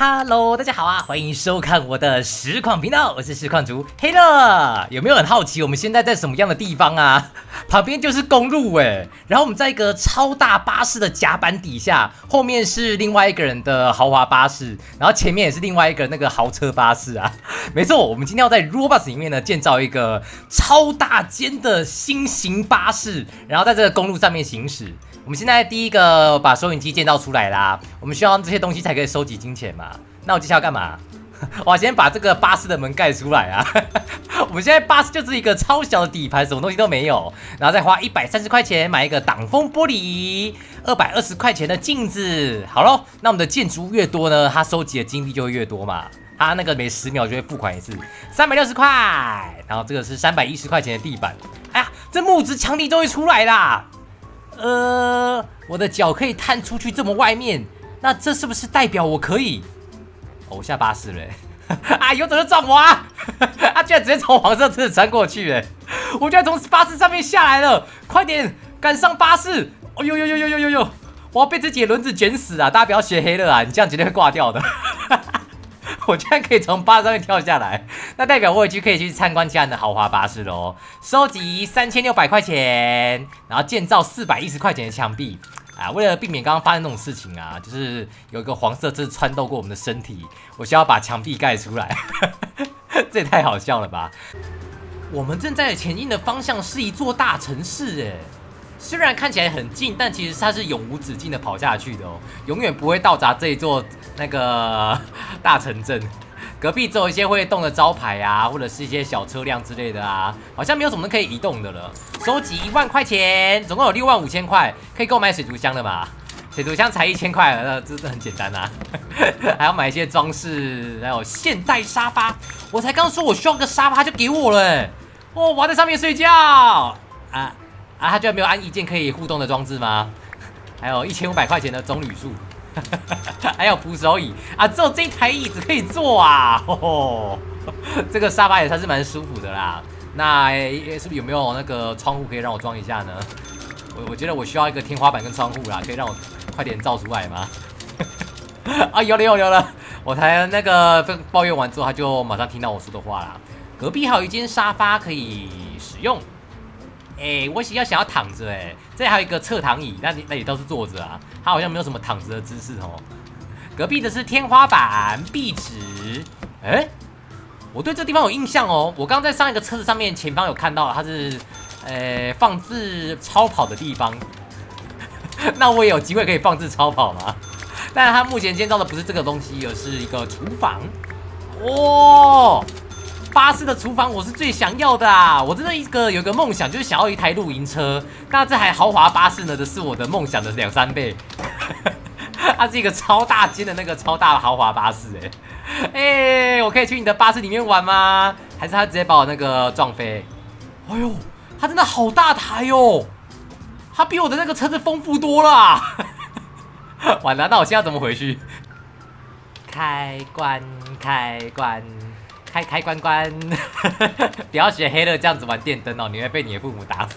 Hello，大家好啊！欢迎收看我的实况频道，我是实况主黑乐。有没有很好奇我们现在在什么样的地方啊？旁边就是公路哎，然后我们在一个超大巴士的甲板底下，后面是另外一个人的豪华巴士，然后前面也是另外一个那个豪车巴士啊。没错，我们今天要在 Robus 里面呢建造一个超大间的新型巴士，然后在这个公路上面行驶。我们现在第一个把收银机建造出来啦，我们需要这些东西才可以收集金钱嘛。那我接下来干嘛？我先把这个巴士的门盖出来啊。我们现在巴士就是一个超小的底盘，什么东西都没有，然后再花一百三十块钱买一个挡风玻璃，二百二十块钱的镜子。好喽，那我们的建筑越多呢，它收集的金币就会越多嘛。它那个每十秒就会付款一次，三百六十块。然后这个是三百一十块钱的地板。哎呀，这木质墙体终于出来啦！呃，我的脚可以探出去这么外面，那这是不是代表我可以？哦，下巴士了！啊，有种就撞我啊！他 居然直接从黄色车子穿过去，哎，我居然从巴士上面下来了！快点赶上巴士！哦呦呦呦呦呦呦呦！我要被自己的轮子卷死啊！大家不要学黑了啊，你这样绝对会挂掉的。我居然可以从巴士上面跳下来，那代表我已经可以去参观其他的豪华巴士喽。收集三千六百块钱，然后建造四百一十块钱的墙壁啊！为了避免刚刚发生那种事情啊，就是有一个黄色字穿透过我们的身体，我需要把墙壁盖出来。这也太好笑了吧！我们正在前进的方向是一座大城市，哎。虽然看起来很近，但其实它是永无止境的跑下去的哦，永远不会到达这座那个 大城镇。隔壁只有一些会动的招牌啊，或者是一些小车辆之类的啊，好像没有什么可以移动的了。收集一万块钱，总共有六万五千块可以购买水族箱的嘛？水族箱才一千块，那真的很简单啊。还要买一些装饰，还有现代沙发。我才刚说我需要个沙发，就给我了。哦，我要在上面睡觉啊。啊，他居然没有按一键可以互动的装置吗？还有一千五百块钱的棕榈树，还有扶手椅啊，只有这台椅子可以坐啊！这个沙发也算是蛮舒服的啦。那是不是有没有那个窗户可以让我装一下呢？我我觉得我需要一个天花板跟窗户啦，可以让我快点造出来吗？啊，有了有了有了！我才那个抱怨完之后，他就马上听到我说的话啦。隔壁还有一间沙发可以使用。哎，我想要想要躺着哎，这还有一个侧躺椅，那那里都是坐着啊，它好像没有什么躺着的姿势哦。隔壁的是天花板壁纸，哎，我对这地方有印象哦，我刚在上一个车子上面前方有看到，它是呃放置超跑的地方，那我也有机会可以放置超跑吗？但是它目前建造的不是这个东西，而是一个厨房，哇！巴士的厨房我是最想要的啊！我真的一个有一个梦想，就是想要一台露营车。那这台豪华巴士呢，的是我的梦想的两三倍。它是一个超大间的那个超大的豪华巴士，哎哎，我可以去你的巴士里面玩吗？还是他直接把我那个撞飞？哎呦，它真的好大台哟！它比我的那个车子丰富多了。完了，那我现在怎么回去？开关，开关。开开关关，不要学黑乐这样子玩电灯哦，你会被你的父母打死。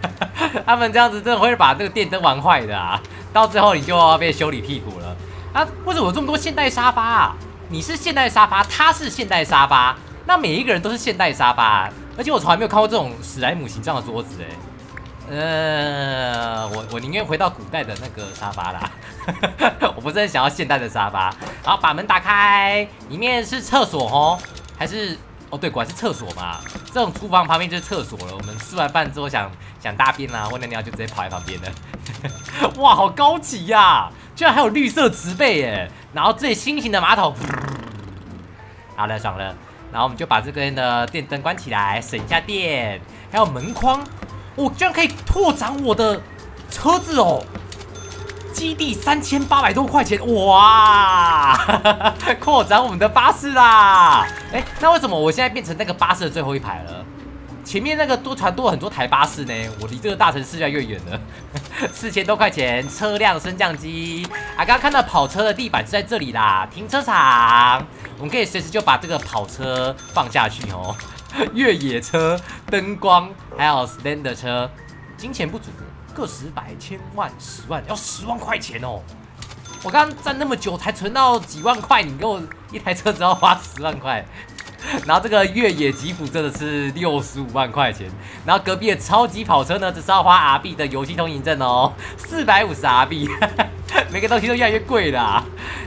他们这样子真的会把这个电灯玩坏的啊，到最后你就要被修理屁股了啊！为什么有这么多现代沙发啊？你是现代沙发，他是现代沙发，那每一个人都是现代沙发，而且我从来没有看过这种史莱姆形状的桌子哎。呃，我我宁愿回到古代的那个沙发啦，我不是很想要现代的沙发。好，把门打开，里面是厕所哦。还是哦，对，果然是厕所嘛。这种厨房旁边就是厕所了。我们吃完饭之后想想大便啊，或尿尿就直接跑在旁边了。哇，好高级呀！居然还有绿色植被耶。然后最新型的马桶，好了，爽了。然后我们就把这边的电灯关起来，省一下电。还有门框，我居然可以拓展我的车子哦。基地三千八百多块钱，哇！扩展我们的巴士啦！哎，那为什么我现在变成那个巴士的最后一排了？前面那个多船多很多台巴士呢，我离这个大城市越来越远了。四千多块钱车辆升降机啊！刚刚看到跑车的地板是在这里啦，停车场，我们可以随时就把这个跑车放下去哦。越野车、灯光，还有 stand 车，金钱不足。个十百千万十万要十万块钱哦！我刚站那么久才存到几万块，你给我一台车只要花十万块，然后这个越野吉普真的是六十五万块钱，然后隔壁的超级跑车呢，只是要花 R B 的游戏通行证哦，四百五十 R B，每个东西都越来越贵啦。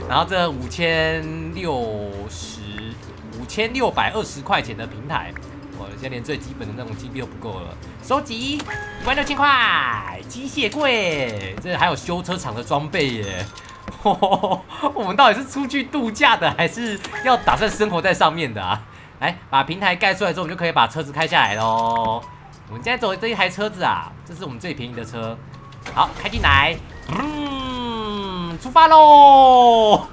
然后这五千六十五千六百二十块钱的平台，我现在连最基本的那种金币都不够了，收集五万六千块，机械柜，这还有修车厂的装备耶。我们到底是出去度假的，还是要打算生活在上面的啊？来，把平台盖出来之后，我们就可以把车子开下来喽。我们现在走的这一台车子啊，这是我们最便宜的车。好，开进来，嗯，出发喽！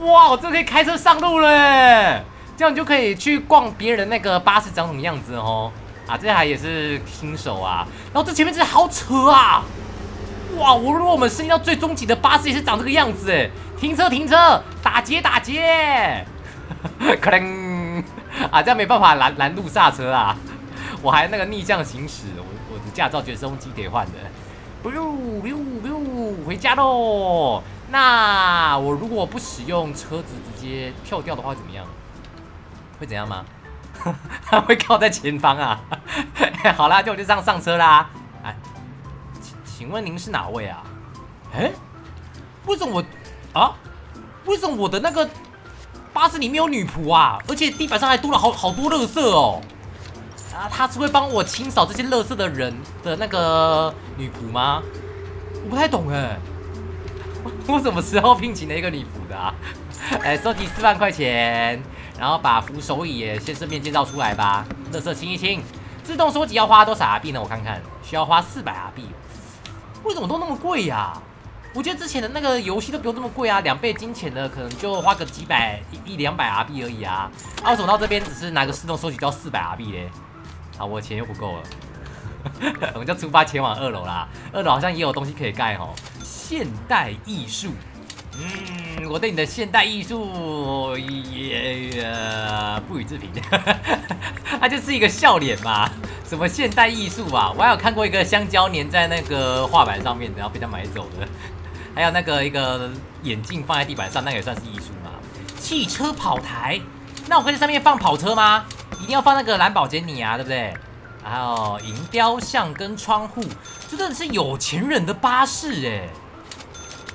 哇，我这可以开车上路了，这样你就可以去逛别人的那个巴士长什么样子哦。啊，这台也是新手啊。然后这前面真的好扯啊！哇！我如果我们升级到最终级的巴士也是长这个样子哎！停车停车，打劫打劫！可能啊，这样没办法拦拦路刹车啊！我还那个逆向行驶，我我的驾照绝生机得换的。不用不用不用，回家喽！那我如果不使用车子直接跳掉的话怎么样？会怎样吗？它会靠在前方啊！好啦，就我就这样上车啦！请问您是哪位啊？哎，为什么我啊？为什么我的那个巴士里面有女仆啊？而且地板上还多了好好多垃圾哦！啊，她是会帮我清扫这些垃圾的人的那个女仆吗？我不太懂哎，我什么时候聘请了一个女仆的啊？来 收集四万块钱，然后把扶手椅先顺便建造出来吧。垃圾清一清，自动收集要花多少 R 币呢？我看看，需要花四百 R 币。为什么都那么贵呀？我觉得之前的那个游戏都不用这么贵啊，两倍金钱的可能就花个几百一一两百 R 币而已啊。啊，为什么到这边只是拿个自动收集就要四百 R 币嘞？啊，我钱又不够了，我们就出发前往二楼啦。二楼好像也有东西可以盖哦，现代艺术。嗯，我对你的现代艺术也不予置评，它就是一个笑脸嘛。什么现代艺术啊？我还有看过一个香蕉粘在那个画板上面，然后被他买走的。还有那个一个眼镜放在地板上，那也算是艺术嘛。汽车跑台，那我可以在上面放跑车吗？一定要放那个蓝宝坚尼啊，对不对？还有银雕像跟窗户，这真的是有钱人的巴士哎。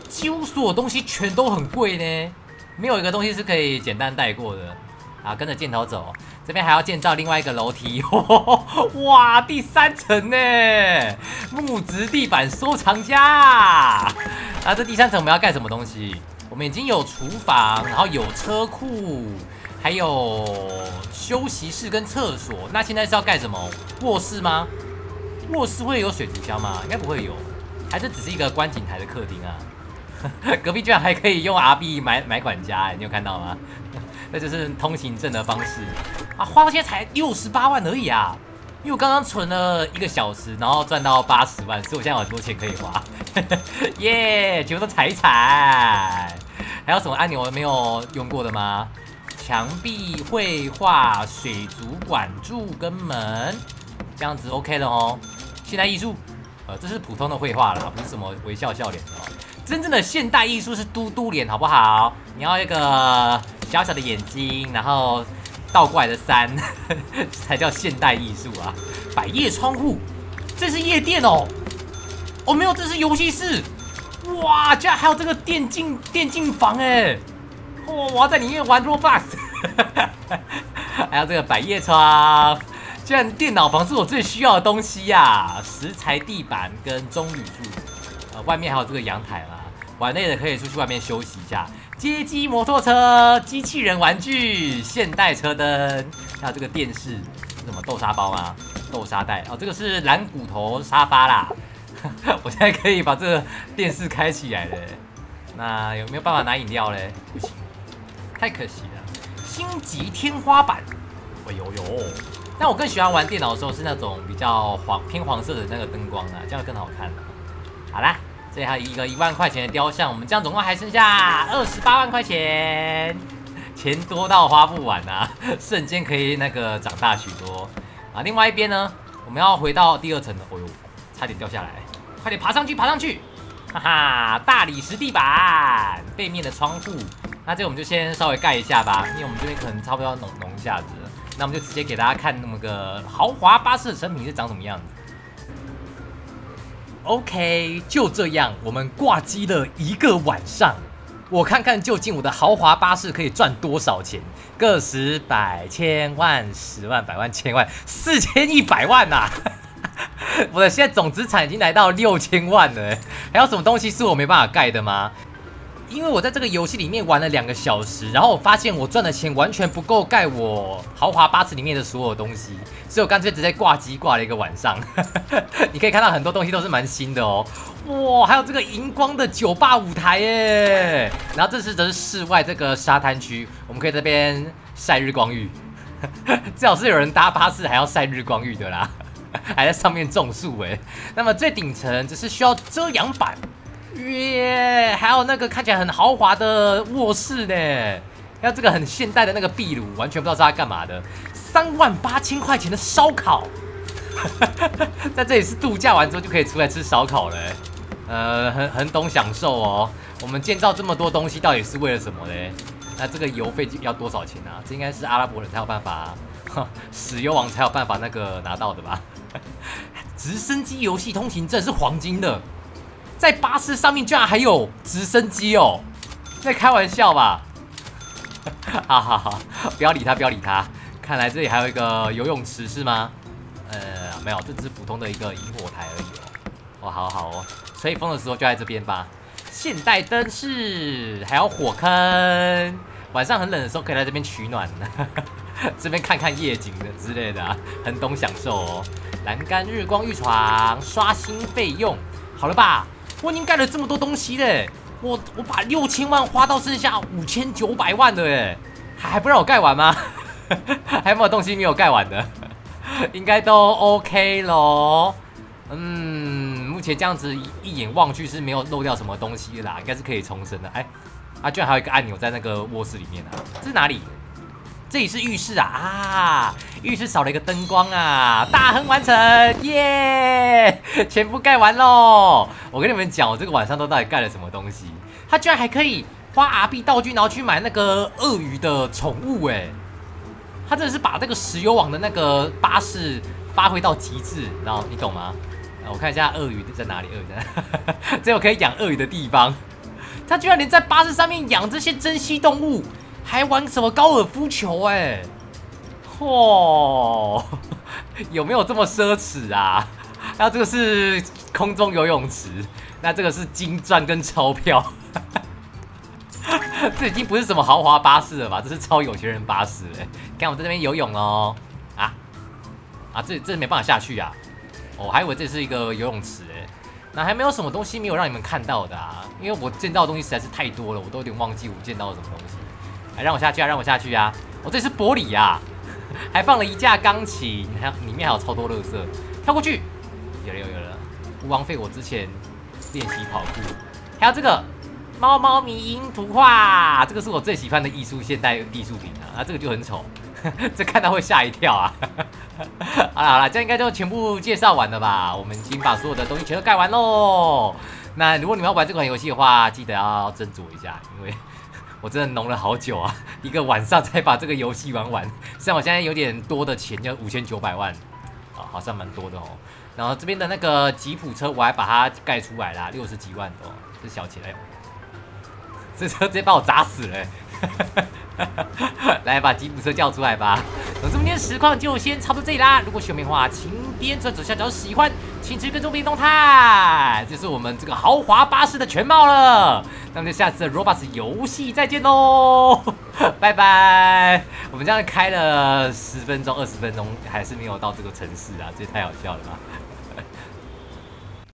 几乎所有东西全都很贵呢，没有一个东西是可以简单带过的。啊，跟着箭头走。这边还要建造另外一个楼梯，哇，第三层呢，木质地板收藏家。啊，这第三层我们要干什么东西？我们已经有厨房，然后有车库，还有休息室跟厕所。那现在是要盖什么？卧室吗？卧室会有水族箱吗？应该不会有，还是只是一个观景台的客厅啊？隔壁居然还可以用 R B 买买管家，哎，你有看到吗？那就是通行证的方式啊，花了些才六十八万而已啊！因为我刚刚存了一个小时，然后赚到八十万，所以我现在有很多钱可以花，耶！全部都彩彩。还有什么按钮没有用过的吗？墙壁绘画、水族馆柱跟门，这样子 OK 了哦。现代艺术，呃，这是普通的绘画啦，不是什么微笑笑脸哦。真正的现代艺术是嘟嘟脸，好不好？你要一个。小小的眼睛，然后倒过来的山，才叫现代艺术啊！百叶窗户，这是夜店哦。哦，没有，这是游戏室。哇，居然还有这个电竞电竞房哎！哇，我要在里面玩 Roblox。还有这个百叶窗，居然电脑房是我最需要的东西呀！石材地板跟棕榈树，呃，外面还有这个阳台啦，玩累了可以出去外面休息一下。街机摩托车、机器人玩具、现代车灯，还有这个电视是，什么豆沙包吗？豆沙袋哦，这个是蓝骨头沙发啦。我现在可以把这个电视开起来了。那有没有办法拿饮料嘞？不行，太可惜了。星级天花板，哎呦呦！但我更喜欢玩电脑的时候是那种比较黄偏黄色的那个灯光啊，这样更好看。好啦。这还有一个一万块钱的雕像，我们这样总共还剩下二十八万块钱，钱多到花不完啊！瞬间可以那个长大许多啊！另外一边呢，我们要回到第二层的，哦呦，差点掉下来，快点爬上去，爬上去！哈哈，大理石地板，背面的窗户，那这我们就先稍微盖一下吧，因为我们这边可能差不多要弄弄一下子，那我们就直接给大家看那么个豪华巴士的成品是长什么样子。OK，就这样，我们挂机了一个晚上，我看看究竟我的豪华巴士可以赚多少钱，个十百千万十万百万千万四千一百万呐！我的现在总资产已经来到六千万了，还有什么东西是我没办法盖的吗？因为我在这个游戏里面玩了两个小时，然后我发现我赚的钱完全不够盖我豪华巴士里面的所有东西，所以我干脆直接挂机挂了一个晚上。你可以看到很多东西都是蛮新的哦，哇，还有这个荧光的酒吧舞台耶，然后这是则是室外这个沙滩区，我们可以这边晒日光浴，最好是有人搭巴士还要晒日光浴的啦，还在上面种树哎。那么最顶层只是需要遮阳板。耶，还有那个看起来很豪华的卧室呢，还有这个很现代的那个壁炉，完全不知道是它干嘛的。三万八千块钱的烧烤，在这里是度假完之后就可以出来吃烧烤了，呃，很很懂享受哦。我们建造这么多东西到底是为了什么嘞？那这个油费要多少钱啊？这应该是阿拉伯人才有办法，石油王才有办法那个拿到的吧？直升机游戏通行证是黄金的。在巴士上面居然还有直升机哦，在开玩笑吧？哈哈哈！不要理他，不要理他。看来这里还有一个游泳池是吗？呃，没有，这只是普通的一个萤火台而已哦。哇，好好哦，吹风的时候就在这边吧。现代灯饰，还有火坑，晚上很冷的时候可以来这边取暖。这边看看夜景的之类的，很懂享受哦。栏杆、日光浴床，刷新费用，好了吧？我已经盖了这么多东西嘞，我我把六千万花到剩下五千九百万的哎，还不让我盖完吗？还有没有东西没有盖完的？应该都 OK 咯。嗯，目前这样子一眼望去是没有漏掉什么东西啦，应该是可以重生的。哎，啊，居然还有一个按钮在那个卧室里面啊，这是哪里？这里是浴室啊啊！浴室少了一个灯光啊，大亨完成耶！全部盖完喽！我跟你们讲，我这个晚上都到底盖了什么东西？他居然还可以花 R B 道具，然后去买那个鳄鱼的宠物哎！他真的是把这个石油网的那个巴士发挥到极致，然后你懂吗？我看一下鳄鱼在哪里？鳄鱼在，这有可以养鳄鱼的地方。他居然连在巴士上面养这些珍稀动物。还玩什么高尔夫球？哎，嚯，有没有这么奢侈啊？那这个是空中游泳池，那这个是金钻跟钞票，这已经不是什么豪华巴士了吧？这是超有钱人巴士哎！看我在这边游泳哦，啊啊，这这没办法下去啊！我还以为这是一个游泳池哎，那还没有什么东西没有让你们看到的啊？因为我见到的东西实在是太多了，我都有点忘记我见到了什么东西。来，让我下去啊！让我下去啊！我这是玻璃呀，还放了一架钢琴，还里面还有超多乐色。跳过去，有了有了，不枉费我之前练习跑步。还有这个猫猫迷音图画，这个是我最喜欢的艺术现代艺术品啊！啊，这个就很丑，这看到会吓一跳啊！好了好了，这应该就全部介绍完了吧？我们已经把所有的东西全都盖完喽。那如果你们要玩这款游戏的话，记得要斟酌一下，因为。我真的弄了好久啊，一个晚上才把这个游戏玩完。虽然我现在有点多的钱，就五千九百万，啊，好像蛮多的哦。然后这边的那个吉普车，我还把它盖出来啦，六十几万哦，这小钱哎，这车直接把我砸死了。来把吉普车叫出来吧。那今天实况就先差不多这里啦。如果喜欢的话，请点赞左下角喜欢，请持续跟踪兵动态。这是我们这个豪华巴士的全貌了。那么就下次的 Robust 游戏再见喽，拜拜。我们这样开了十分钟、二十分钟，还是没有到这个城市啊，这太好笑了吧。